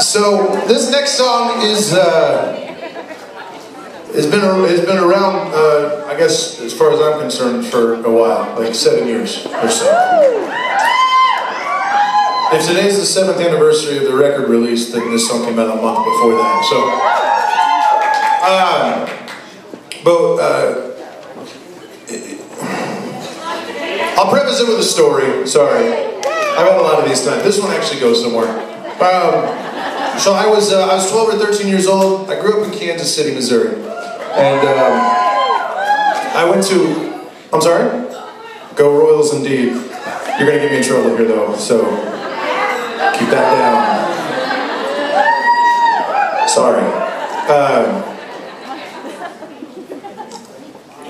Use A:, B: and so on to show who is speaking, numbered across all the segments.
A: So this next song is uh, has been has been around. Uh, I guess as far as I'm concerned, for a while, like seven years or so. If today's the seventh anniversary of the record release, then this song came out a month before that. So, uh, but. Uh, I'll preface it with a story. Sorry, I've had a lot of these tonight. This one actually goes somewhere. Um, so I was uh, I was 12 or 13 years old. I grew up in Kansas City, Missouri, and um, I went to. I'm sorry. Go Royals, indeed. You're gonna get me in trouble here, though. So keep that down. Sorry. Um,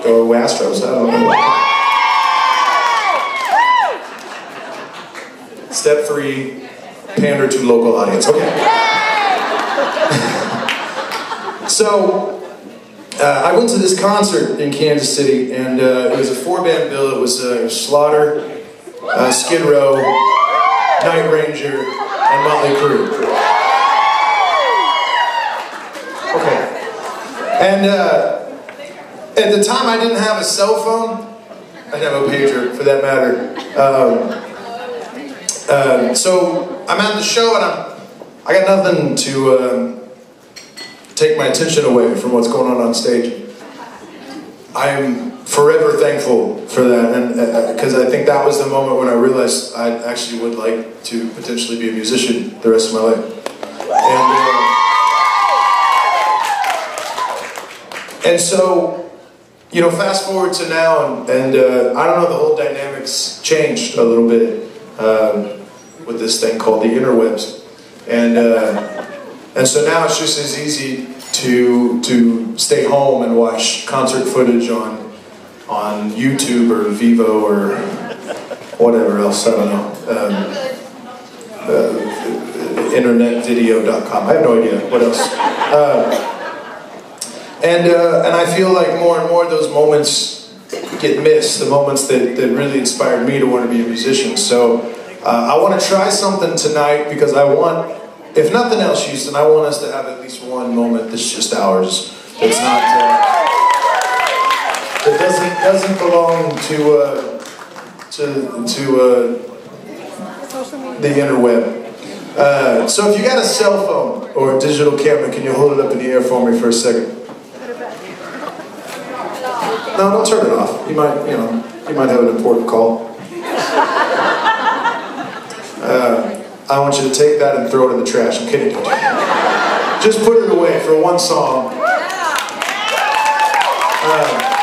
A: go Astros. I don't know. Step three, pander to local audience. Okay. so, uh, I went to this concert in Kansas City, and uh, it was a four-band bill. It was uh, Slaughter, uh, Skid Row, Night Ranger, and Motley Crue. Okay. And uh, at the time, I didn't have a cell phone. I didn't have a pager, for that matter. Um, um, so I'm at the show and I'm, I got nothing to um, take my attention away from what's going on on stage. I'm forever thankful for that, and because uh, I think that was the moment when I realized I actually would like to potentially be a musician the rest of my life. And, uh, and so, you know, fast forward to now, and, and uh, I don't know, the whole dynamics changed a little bit. Um, with this thing called the interwebs. And, uh, and so now it's just as easy to, to stay home and watch concert footage on, on YouTube or Vevo or whatever else, I don't know. Um, uh, internetvideo.com. I have no idea what else. Uh, and, uh, and I feel like more and more those moments get missed, the moments that, that really inspired me to want to be a musician. So uh, I want to try something tonight because I want, if nothing else, Houston, I want us to have at least one moment that's just ours. That's not, uh, that doesn't doesn't belong to uh, to to uh, the interweb. Uh, so if you got a cell phone or a digital camera, can you hold it up in the air for me for a second? No, don't turn it off. You might, you know, you might have an important call. Uh, I want you to take that and throw it in the trash. I'm kidding. Just put it away for one song. Uh,